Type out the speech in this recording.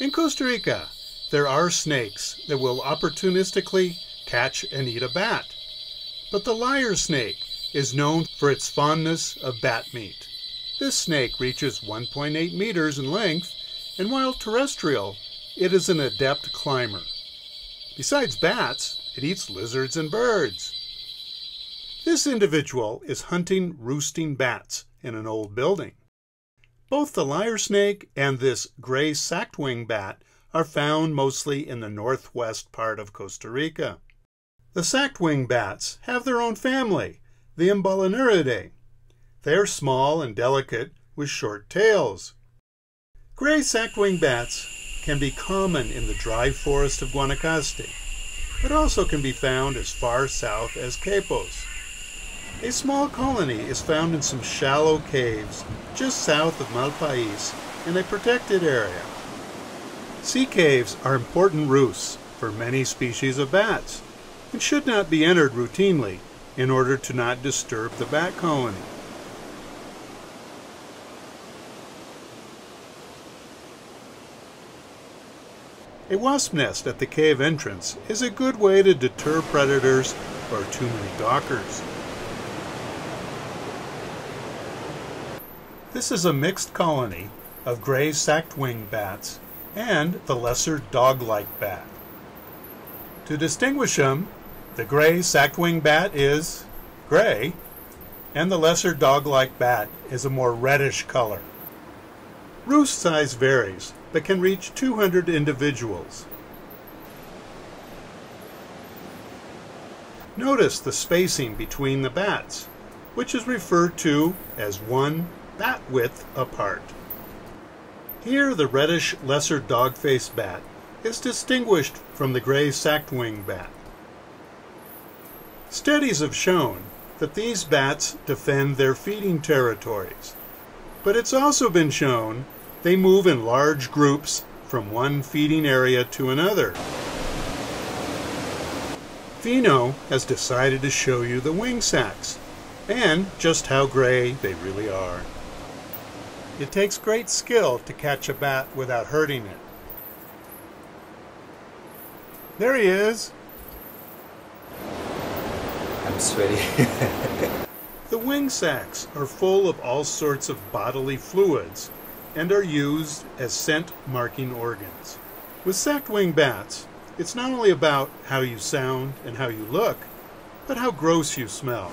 In Costa Rica, there are snakes that will opportunistically catch and eat a bat. But the lyre snake is known for its fondness of bat meat. This snake reaches 1.8 meters in length, and while terrestrial, it is an adept climber. Besides bats, it eats lizards and birds. This individual is hunting roosting bats in an old building. Both the lyre snake and this gray sacked-wing bat are found mostly in the northwest part of Costa Rica. The sacked-wing bats have their own family, the Emballonuridae. They are small and delicate with short tails. Gray sacked-wing bats can be common in the dry forest of Guanacaste, but also can be found as far south as Quepos. A small colony is found in some shallow caves just south of Malpais in a protected area. Sea caves are important roosts for many species of bats and should not be entered routinely in order to not disturb the bat colony. A wasp nest at the cave entrance is a good way to deter predators or too many gawkers. This is a mixed colony of gray sacked wing bats and the lesser dog-like bat. To distinguish them, the gray sacked wing bat is gray, and the lesser dog-like bat is a more reddish color. Roost size varies, but can reach 200 individuals. Notice the spacing between the bats, which is referred to as 1 that width apart. Here the reddish lesser dogface bat is distinguished from the gray sacked-wing bat. Studies have shown that these bats defend their feeding territories, but it's also been shown they move in large groups from one feeding area to another. Fino has decided to show you the wing sacs and just how gray they really are. It takes great skill to catch a bat without hurting it. There he is. I'm sweaty. the wing sacs are full of all sorts of bodily fluids and are used as scent marking organs. With sacked wing bats, it's not only about how you sound and how you look, but how gross you smell.